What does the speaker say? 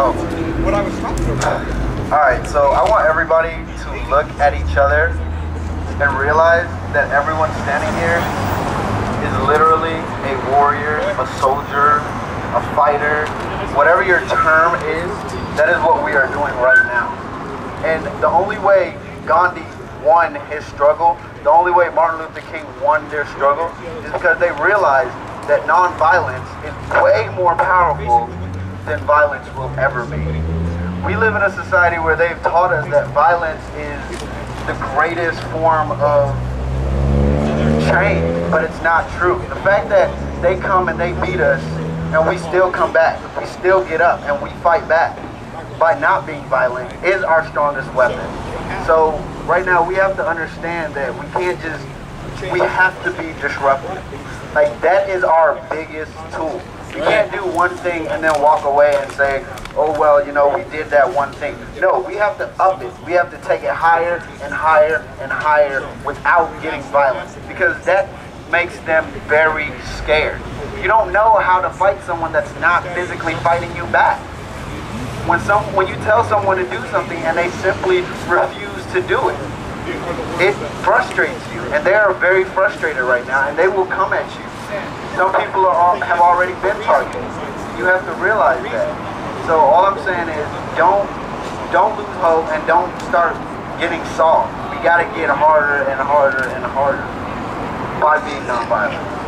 Oh. what I was talking about. All right, so I want everybody to look at each other and realize that everyone standing here is literally a warrior, a soldier, a fighter, whatever your term is, that is what we are doing right now. And the only way Gandhi won his struggle, the only way Martin Luther King won their struggle, is because they realized that nonviolence is way more powerful than violence will ever be. We live in a society where they've taught us that violence is the greatest form of change, but it's not true. The fact that they come and they beat us and we still come back, we still get up and we fight back by not being violent is our strongest weapon. So right now we have to understand that we can't just, we have to be disruptive. Like that is our biggest tool. You can't do one thing and then walk away and say, oh well, you know, we did that one thing. No, we have to up it. We have to take it higher and higher and higher without getting violent because that makes them very scared. You don't know how to fight someone that's not physically fighting you back. When some when you tell someone to do something and they simply refuse to do it, it frustrates you, and they are very frustrated right now, and they will come at you. Some people all, have already been targeted. You have to realize that. So all I'm saying is, don't don't lose hope and don't start getting soft. We got to get harder and harder and harder by being nonviolent.